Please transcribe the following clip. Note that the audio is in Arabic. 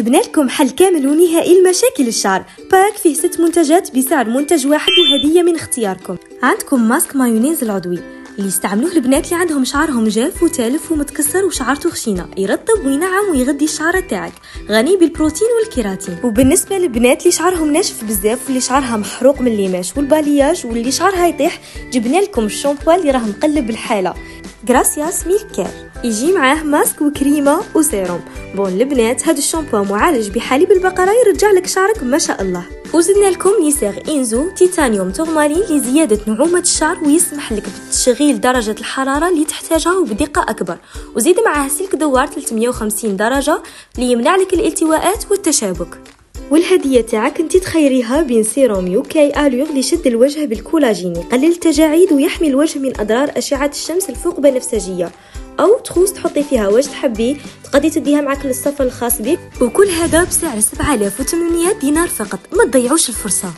جبنا لكم حل كامل ونهائي لمشاكل الشعر. pack فيه ست منتجات بسعر منتج واحد وهدية من اختياركم. عندكم ماسك مايونيز العضوي. اللي يستعملوه البنات اللي عندهم شعرهم جاف وتالف ومتكسر وشعرته خشينه يرطب وينعم ويغذي الشعر تاعك. غني بالبروتين والكيراتين. وبالنسبة للبنات اللي شعرهم ناشف بزاف واللي شعرها محروق من les mèches وال balayage واللي شعرها يطيح جبنا لكم الشامبو اللي راه مقلب الحالة. Gracias Milk Care يجي معاه ماسك وكريمة وسيروم. bon البنات هذا الشامبو معالج بحليب البقرة يرجع لك شعرك ما شاء الله. وزدنا لكم lisseur Enzo titanium tourmaline لزيادة نعومة الشعر ويسمح لك بتشغيل درجة الحرارة اللي تحتاجها وبدقة أكبر. وزيد معاه سلك دوار 350 درجة ليمنع لك الالتواءات والتشابك. والهدية تاعك أنت تخيريها بين سيروم يوكي الور لشد الوجه بالكولاجين. يقلل التجاعيد ويحمي الوجه من أضرار أشعة الشمس الفوق بنفسجية. أو تخوص تحطي فيها واش تحبي تقدي تديها معك للسفر الخاص بك. وكل هذا بسعر 7800 دينار فقط. ما تضيعوش الفرصة.